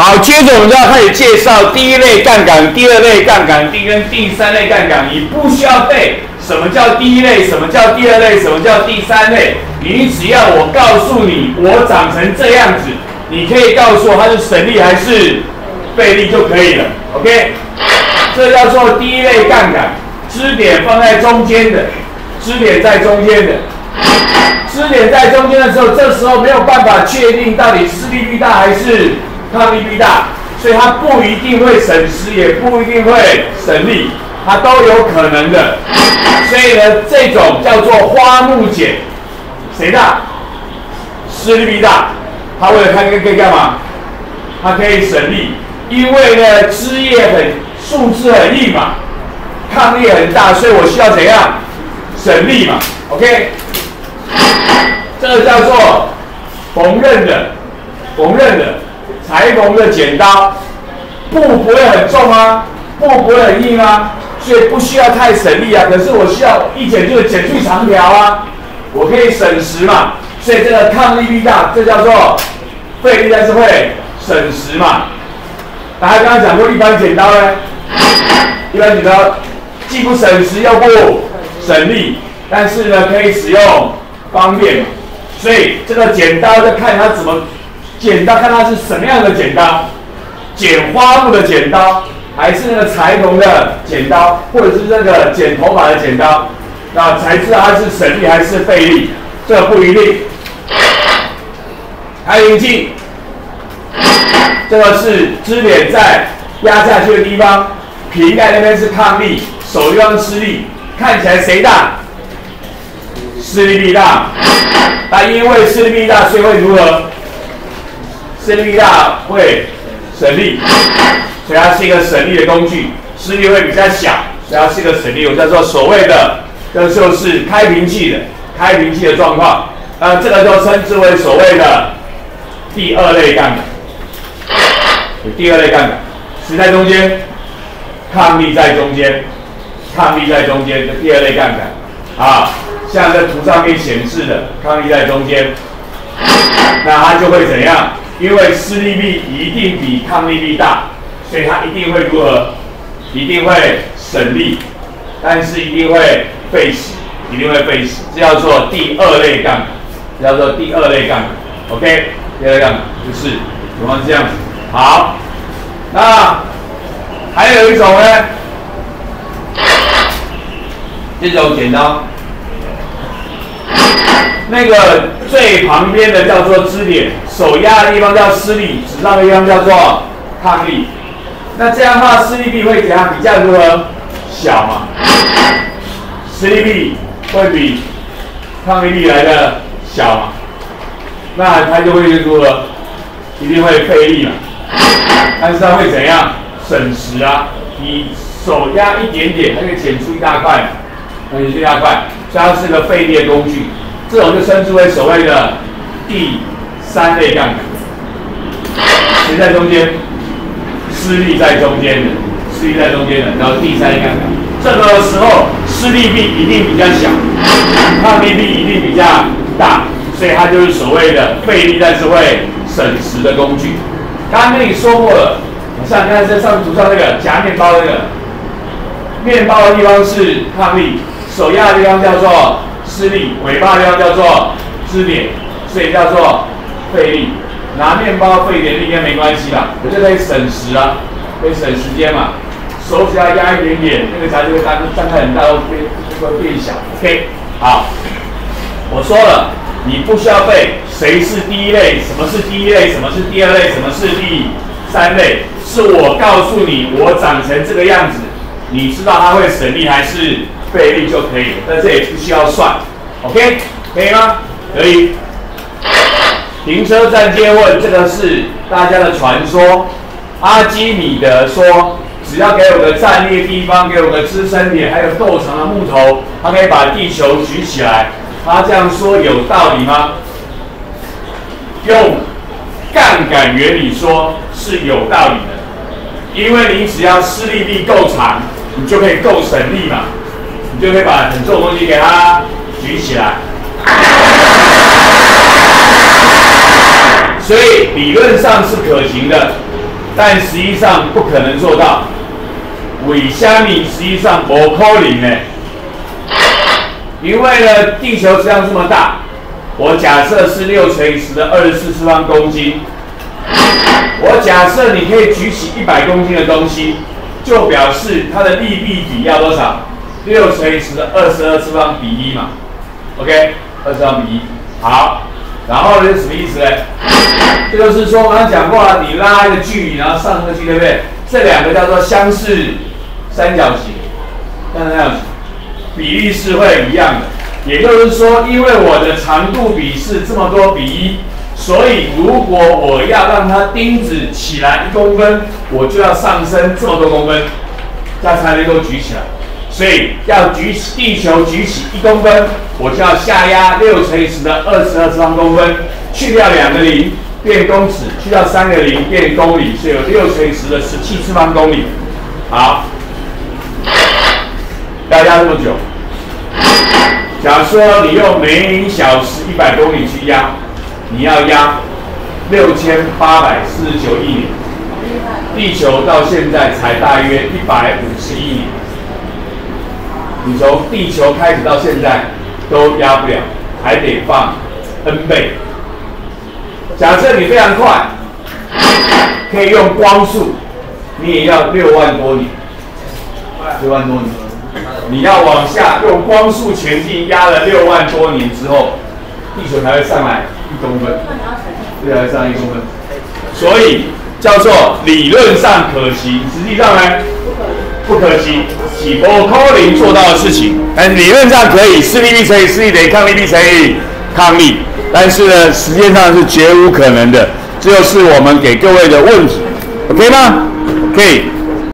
好，接着我们就要开始介绍第一类杠杆、第二类杠杆、第跟第三类杠杆。你不需要背什么叫第一类，什么叫第二类，什么叫第三类。你只要我告诉你，我长成这样子，你可以告诉我它是省力还是费力就可以了。OK，这叫做第一类杠杆，支点放在中间的，支点在中间的，支点在中间的时候，这时候没有办法确定到底是力力大还是。抗力力大，所以它不一定会省时，也不一定会省力，它都有可能的。所以呢，这种叫做花木碱，谁大？施力力大，它为了它可以干嘛？它可以省力，因为呢枝叶很树枝很硬嘛，抗力很大，所以我需要怎样？省力嘛。OK，这个叫做缝纫的，缝纫的。裁缝的剪刀，布不会很重啊，布不会很硬啊，所以不需要太省力啊。可是我需要一剪就剪去长条啊，我可以省时嘛。所以这个抗力力大，这叫做费力，但是会省时嘛。大家刚刚讲过一般剪刀呢，一般剪刀既不省时又不省力，但是呢可以使用方便。所以这个剪刀要看它怎么。剪刀看它是什么样的剪刀，剪花木的剪刀，还是那个裁缝的剪刀，或者是那个剪头发的剪刀，那才知道它是省力还是费力，这不一定。开灵镜，这个是支点在压下去的地方，瓶盖那边是抗力，手地方施力，看起来谁大？施力力大。那因为施力力大，所以会如何？施力大会省力，所以它是一个省力的工具。势力会比较小，所以它是一个省力。我叫做所谓的，这就是开瓶器的开瓶器的状况。那这个就称之为所谓的第二类杠杆。第二类杠杆，实在中间，抗力在中间，抗力在中间的第二类杠杆。啊，像这图上面显示的，抗力在中间，那它就会怎样？因为施力力一定比抗力力大，所以它一定会如何？一定会省力，但是一定会费时，一定会费时。这叫做第二类杠杆，叫做第二类杠杆。OK，第二类杠杆就是怎么这样子。好，那还有一种呢？这种剪刀。那个最旁边的叫做支点，手压的地方叫施力，指上的地方叫做抗力。那这样的话，施力臂会怎样？比较如何？小嘛，施力臂会比抗力臂来的小嘛，那它就会如何？一定会费力嘛。但是它会怎样？省时啊！你手压一点点，它可以剪出一大块，剪出一大块，它是个费力的工具。这种就称之为所谓的第三类杠杆，谁在中间？施力在中间的，施力在中间的，然后第三类杠杆。这个时候施力臂一定比较小，抗力臂一定比较大，所以它就是所谓的费力但是会省时的工具。刚刚跟你说过了，像刚才在上图上那个夹面包那个，面包的地方是抗力，手压的地方叫做。施力尾巴地方叫做支点，所以叫做费力。拿面包费点力应该没关系吧？我就可以省时啊，可以省时间嘛。手只要压一点点，那个夹就会张张开很大，会变会变小。OK，好，我说了，你不需要背谁是第一类，什么是第一类，什么是第二类，什么是第三类，是我告诉你，我长成这个样子，你知道它会省力还是？费力就可以了，但这也不需要算，OK，可以吗？可以。停车站接问，这个是大家的传说。阿基米德说，只要给我个站立的地方，给我个支撑点，还有够长的木头，他可以把地球举起来。他这样说有道理吗？用杠杆原理说是有道理的，因为你只要施力臂够长，你就可以够省力嘛。就可以把很重的东西给它举起来，所以理论上是可行的。但实际上不可能做到。为虾米实际上不可能呢？因为呢，地球质量这么大，我假设是六乘以十的二十四次方公斤。我假设你可以举起一百公斤的东西，就表示它的力臂比要多少？六乘以十的二十二次方比一嘛。OK，二十二比一。好，然后呢是什么意思呢？这就是说，我刚刚讲过了，你拉一个距离，然后上上去，对不对？这两个叫做相似三角形，像这样子，比例是会一样的。也就是说，因为我的长度比是这么多比一，所以如果我要让它钉子起来一公分，我就要上升这么多公分，这样才能够举起来。所以要举起地球举起一公分，我就要下压六乘以十的二十二次方公分，去掉两个零变公尺，去掉三个零变公里，所以有六乘以十的十七次方公里。好，要压这么久。假如说你用每小时一百公里去压，你要压六千八百四十九亿年，地球到现在才大约一百五十亿年。你从地球开始到现在都压不了，还得放 n 倍。假设你非常快，可以用光速，你也要？六万多年，六万多年。你要往下用光速前进，压了六万多年之后，地球才会上来一公分，对，才上一公分。所以叫做理论上可行，实际上呢不可惜。起波扣零做到的事情，但理论上可以，势力力乘以势力等于抗力臂乘以抗力，但是呢，实际上是绝无可能的，这就是我们给各位的问题，OK 吗？可以。